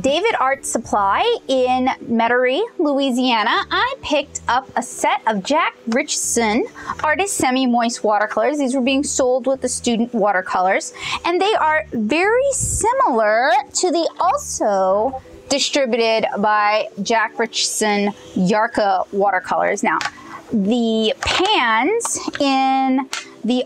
David Art Supply in Metairie, Louisiana, I picked up a set of Jack Richeson Artist Semi-Moist Watercolors. These were being sold with the student watercolors, and they are very similar to the also distributed by Jack Richeson Yarka watercolors. Now, the pans in the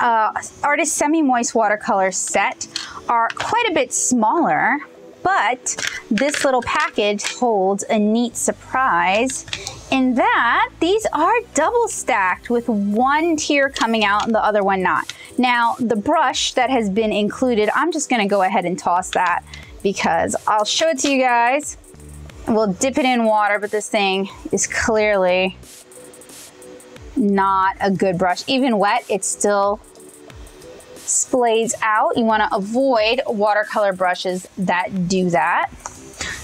uh, Artist Semi-Moist Watercolor set are quite a bit smaller, but this little package holds a neat surprise in that these are double stacked with one tier coming out and the other one not. Now, the brush that has been included, I'm just gonna go ahead and toss that because I'll show it to you guys. We'll dip it in water, but this thing is clearly not a good brush. Even wet, it's still splays out. You wanna avoid watercolor brushes that do that.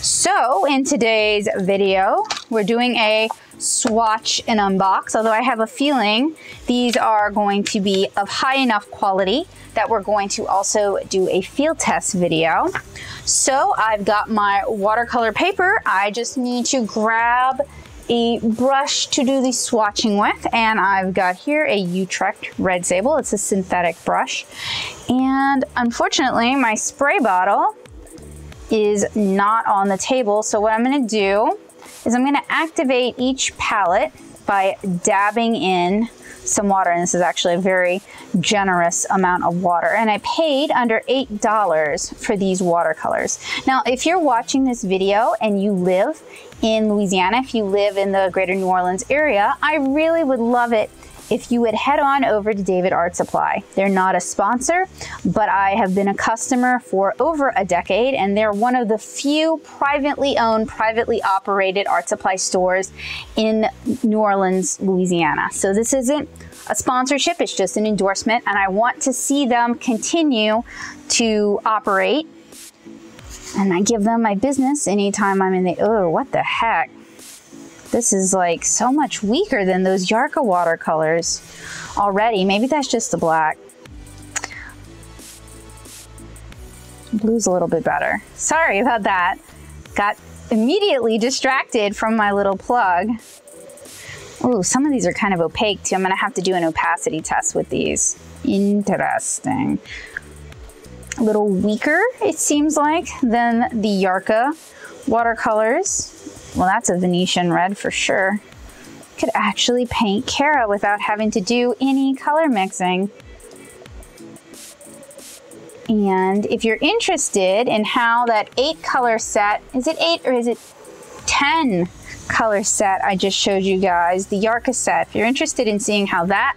So in today's video, we're doing a swatch and unbox, although I have a feeling these are going to be of high enough quality that we're going to also do a field test video. So I've got my watercolor paper. I just need to grab a brush to do the swatching with and I've got here a Utrecht Red Sable. It's a synthetic brush and unfortunately my spray bottle is not on the table so what I'm going to do is I'm going to activate each palette by dabbing in some water and this is actually a very generous amount of water and I paid under $8 for these watercolors. Now if you're watching this video and you live in Louisiana, if you live in the greater New Orleans area, I really would love it if you would head on over to David Art Supply. They're not a sponsor, but I have been a customer for over a decade, and they're one of the few privately owned, privately operated art supply stores in New Orleans, Louisiana. So this isn't a sponsorship, it's just an endorsement, and I want to see them continue to operate and I give them my business anytime I'm in the, oh, what the heck? This is like so much weaker than those Yarka watercolors already. Maybe that's just the black. Blue's a little bit better. Sorry about that. Got immediately distracted from my little plug. Oh, some of these are kind of opaque too. I'm gonna have to do an opacity test with these. Interesting a little weaker, it seems like, than the Yarka watercolors. Well, that's a Venetian red for sure. Could actually paint Cara without having to do any color mixing. And if you're interested in how that eight color set, is it eight or is it 10 color set I just showed you guys, the Yarka set, if you're interested in seeing how that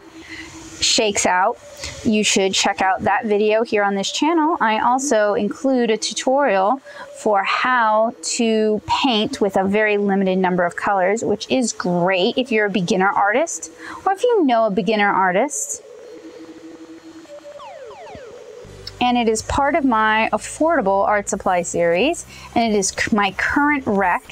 shakes out, you should check out that video here on this channel. I also include a tutorial for how to paint with a very limited number of colors, which is great if you're a beginner artist or if you know a beginner artist. And it is part of my affordable art supply series, and it is my current rec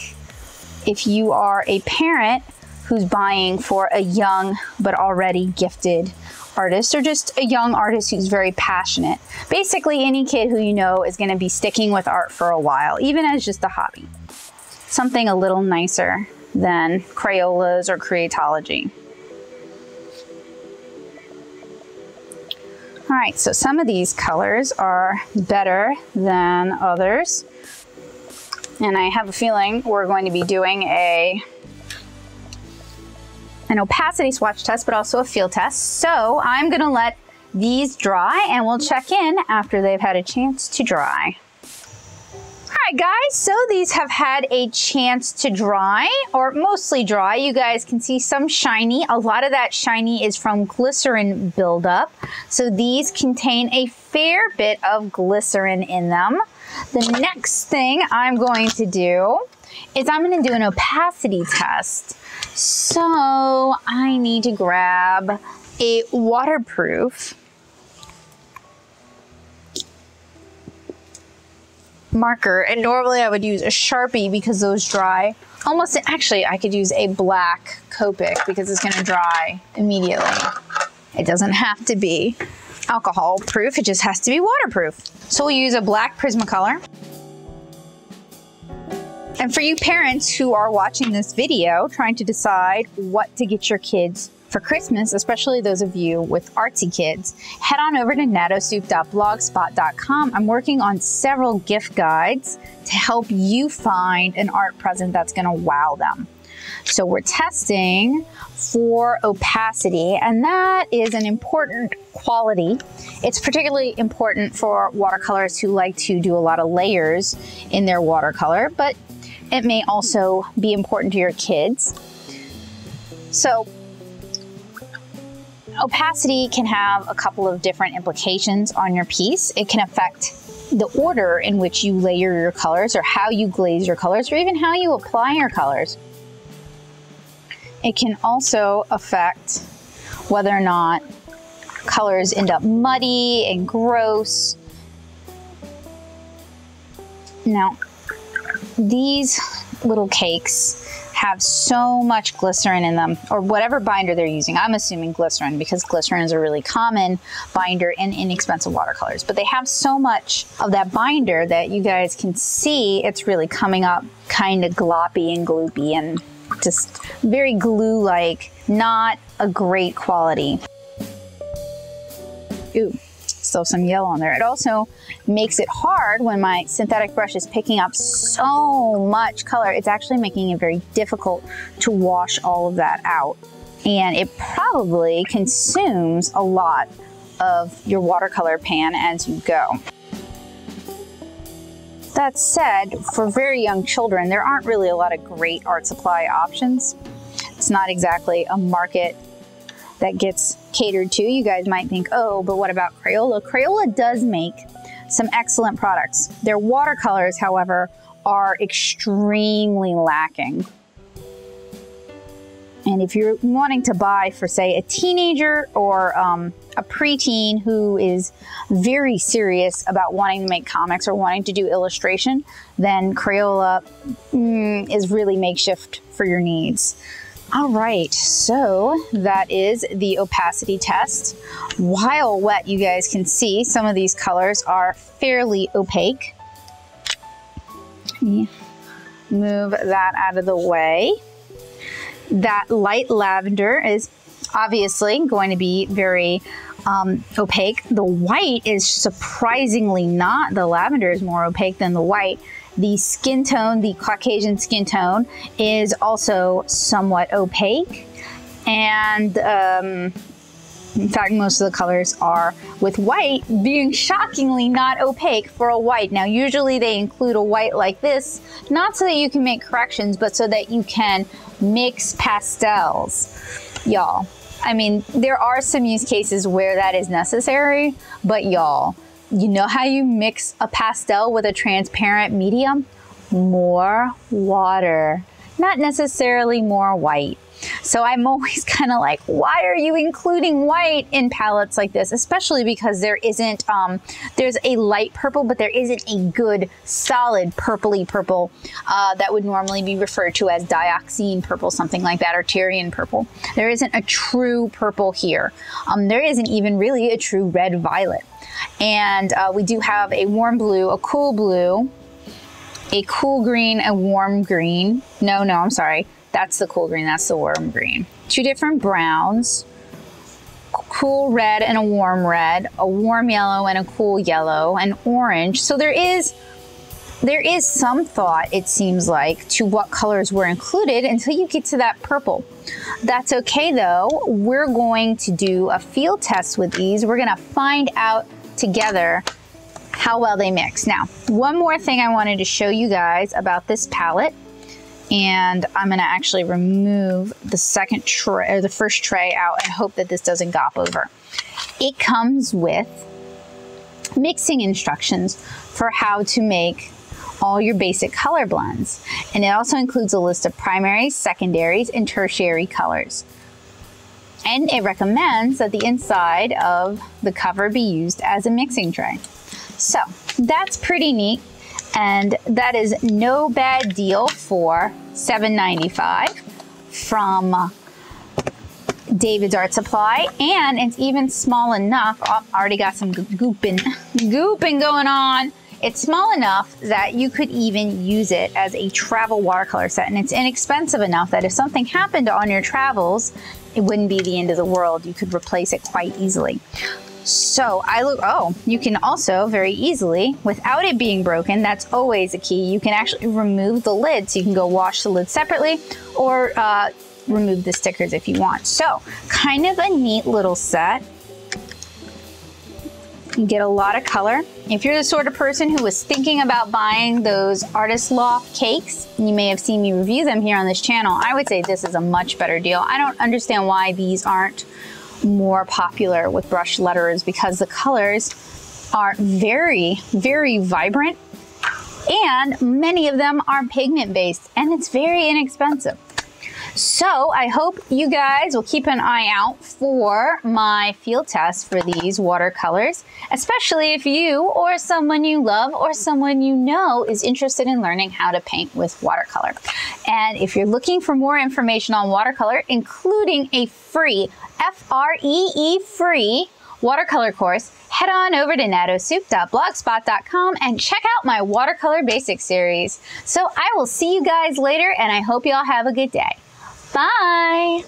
if you are a parent who's buying for a young but already gifted artist or just a young artist who's very passionate. Basically, any kid who you know is going to be sticking with art for a while, even as just a hobby. Something a little nicer than Crayolas or Creatology. All right, so some of these colors are better than others. And I have a feeling we're going to be doing a an opacity swatch test, but also a field test. So I'm gonna let these dry and we'll check in after they've had a chance to dry. All right guys, so these have had a chance to dry or mostly dry. You guys can see some shiny. A lot of that shiny is from glycerin buildup. So these contain a fair bit of glycerin in them. The next thing I'm going to do is I'm gonna do an opacity test. So I need to grab a waterproof marker and normally I would use a Sharpie because those dry almost actually I could use a black Copic because it's gonna dry immediately. It doesn't have to be alcohol proof, it just has to be waterproof. So we'll use a black Prismacolor. And for you parents who are watching this video trying to decide what to get your kids for Christmas, especially those of you with artsy kids, head on over to nattosoup.blogspot.com. I'm working on several gift guides to help you find an art present that's going to wow them. So we're testing for opacity, and that is an important quality. It's particularly important for watercolors who like to do a lot of layers in their watercolor, but it may also be important to your kids. So opacity can have a couple of different implications on your piece. It can affect the order in which you layer your colors or how you glaze your colors or even how you apply your colors. It can also affect whether or not colors end up muddy and gross. Now, these little cakes have so much glycerin in them, or whatever binder they're using. I'm assuming glycerin because glycerin is a really common binder in inexpensive watercolors. But they have so much of that binder that you guys can see it's really coming up kind of gloppy and gloopy and just very glue-like, not a great quality. Ooh still some yellow on there. It also makes it hard when my synthetic brush is picking up so much color. It's actually making it very difficult to wash all of that out. And it probably consumes a lot of your watercolor pan as you go. That said, for very young children, there aren't really a lot of great art supply options. It's not exactly a market that gets catered to. You guys might think, oh, but what about Crayola? Crayola does make some excellent products. Their watercolors, however, are extremely lacking. And if you're wanting to buy for, say, a teenager or um, a preteen who is very serious about wanting to make comics or wanting to do illustration, then Crayola mm, is really makeshift for your needs. All right, so that is the opacity test. While wet, you guys can see some of these colors are fairly opaque. Move that out of the way. That light lavender is obviously going to be very um, opaque. The white is surprisingly not. The lavender is more opaque than the white. The skin tone, the Caucasian skin tone, is also somewhat opaque. And um, in fact, most of the colors are with white being shockingly not opaque for a white. Now, usually they include a white like this, not so that you can make corrections, but so that you can mix pastels. Y'all, I mean, there are some use cases where that is necessary, but y'all, you know how you mix a pastel with a transparent medium? More water, not necessarily more white. So I'm always kind of like, why are you including white in palettes like this? Especially because there isn't, um, there's a light purple, but there isn't a good solid purpley purple uh, that would normally be referred to as dioxazine purple, something like that, or Tyrian purple. There isn't a true purple here. Um, there isn't even really a true red violet. And uh, we do have a warm blue, a cool blue, a cool green, a warm green. No, no, I'm sorry. That's the cool green, that's the warm green. Two different browns, cool red and a warm red, a warm yellow and a cool yellow, and orange. So there is there is some thought, it seems like, to what colors were included until you get to that purple. That's okay though. We're going to do a field test with these. We're gonna find out together how well they mix. Now, one more thing I wanted to show you guys about this palette and I'm gonna actually remove the second tray or the first tray out and hope that this doesn't gop over. It comes with mixing instructions for how to make all your basic color blends. And it also includes a list of primaries, secondaries, and tertiary colors. And it recommends that the inside of the cover be used as a mixing tray. So that's pretty neat. And that is no bad deal for $7.95 from David's Art Supply. And it's even small enough. Oh, already got some gooping, gooping going on It's small enough that you could even use it as a travel watercolor set, and it's inexpensive enough that if something happened on your travels, it wouldn't be the end of the world. You could replace it quite easily. So I look, oh, you can also very easily, without it being broken, that's always a key, you can actually remove the lid. So you can go wash the lid separately or uh, remove the stickers if you want. So kind of a neat little set. You get a lot of color. If you're the sort of person who was thinking about buying those Artist Loft cakes, you may have seen me review them here on this channel, I would say this is a much better deal. I don't understand why these aren't more popular with brush letterers because the colors are very, very vibrant and many of them are pigment based and it's very inexpensive. So I hope you guys will keep an eye out for my field test for these watercolors, especially if you or someone you love or someone you know is interested in learning how to paint with watercolor. And if you're looking for more information on watercolor, including a free, F-R-E-E -E free watercolor course, head on over to nattosoup.blogspot.com and check out my watercolor basics series. So I will see you guys later and I hope you all have a good day. Bye.